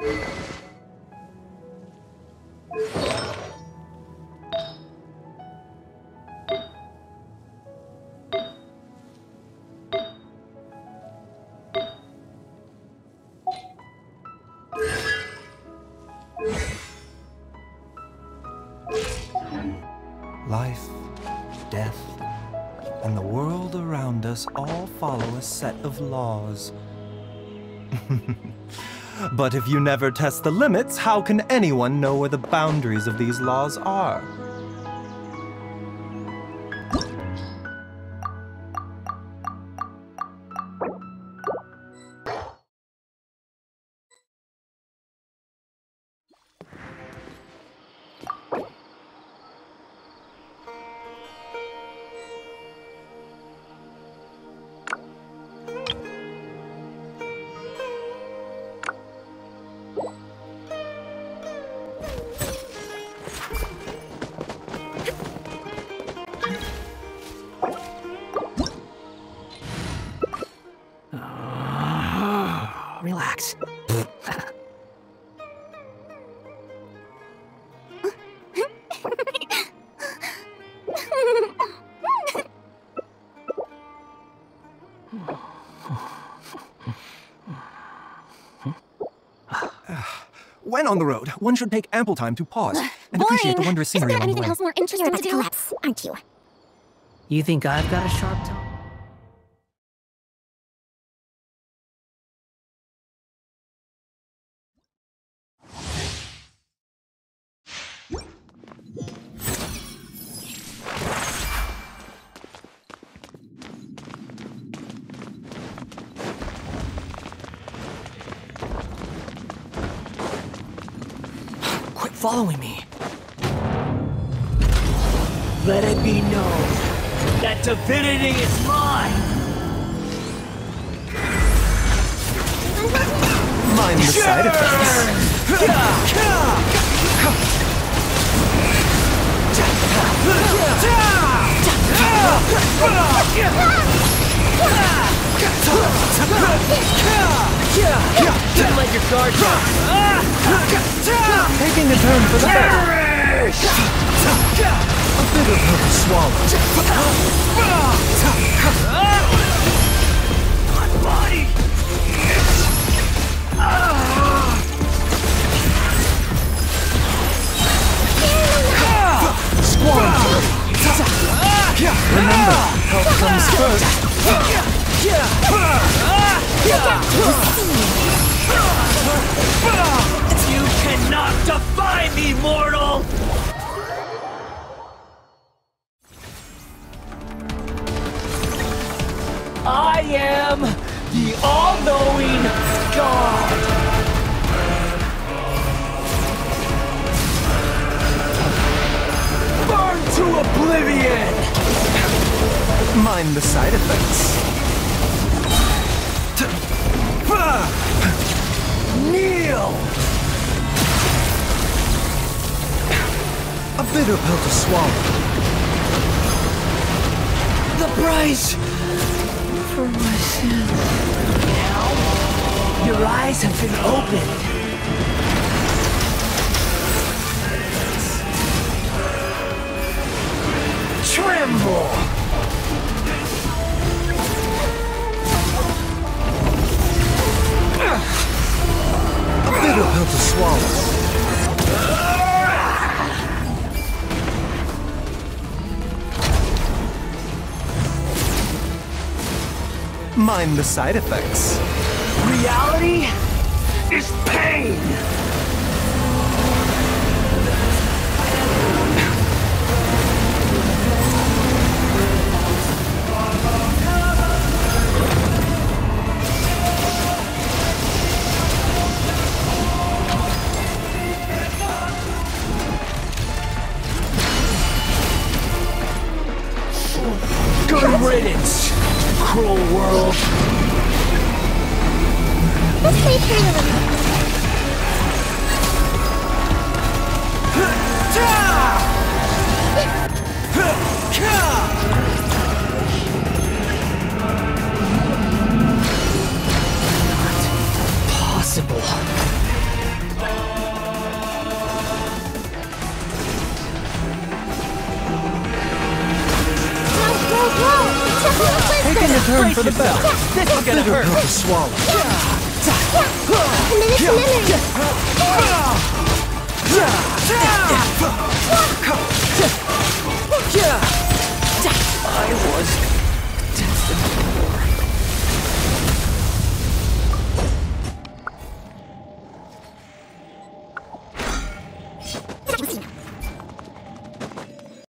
Life, death, and the world around us all follow a set of laws. but if you never test the limits, how can anyone know where the boundaries of these laws are? When on the road, one should take ample time to pause and appreciate the Boring. wondrous Isn't scenery there along the anything way. else more interesting to about to do? collapse, aren't you? You think I've got a sharp tongue? Following me. Let it be known that divinity is mine! Mind the side effects. Didn't let your guard down. A turn for the better. A bitter pill to swallow. My body! Remember, health comes first. Defy me, mortal! I am the all-knowing God! Burn to oblivion! Mind the side effects. Bitter pill to swallow. The price for my sins. Now, your eyes have been opened. Tremble! A bitter pill to swallow. Mind the side effects. Reality is pain! Let's play tournament. Possible. Now, go, go! Taking a turn for the bell. This is gonna hurt! to swallow. Commit to memory!